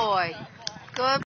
boy. Good